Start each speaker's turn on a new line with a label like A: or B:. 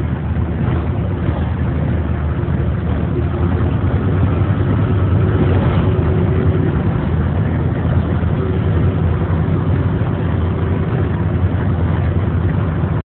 A: time.